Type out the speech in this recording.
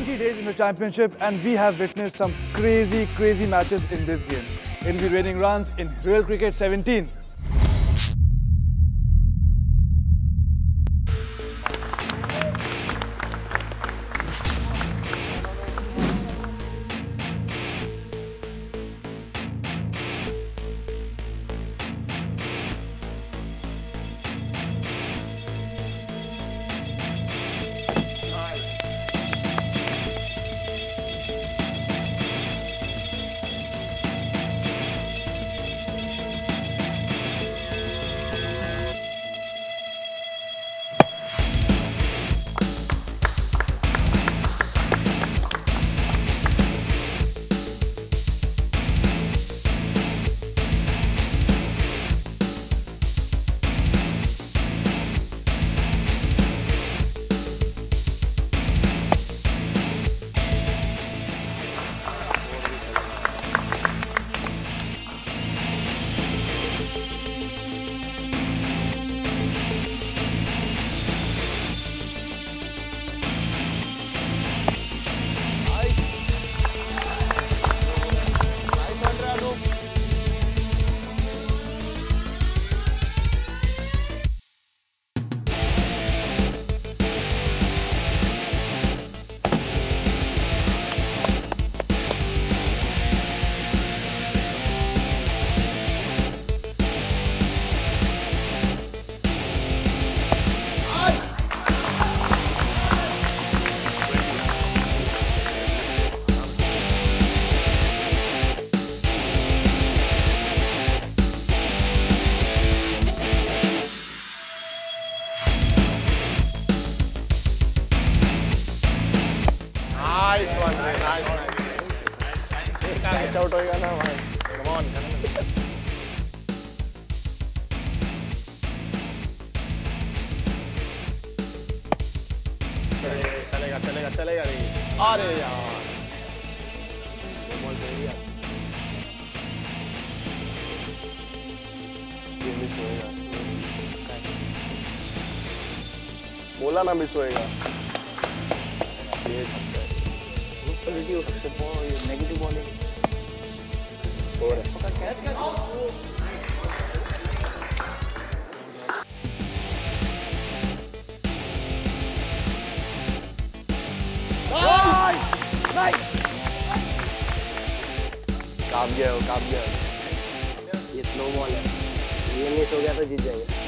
20 days in the championship and we have witnessed some crazy, crazy matches in this game. It'll be raining runs in Real Cricket 17. Nice one nice nice catch out होएगा ना भाई come on चलेगा चलेगा चलेगा अरे यार ball दे दिया ये मिस होएगा बोला ना मिस होएगा ये छक्का पॉजिटिव हो सकते हो ये नेगेटिव वाले और काम गया हो काम गया ये स्लो बॉल है ये मिस हो गया तो जीत जाएगा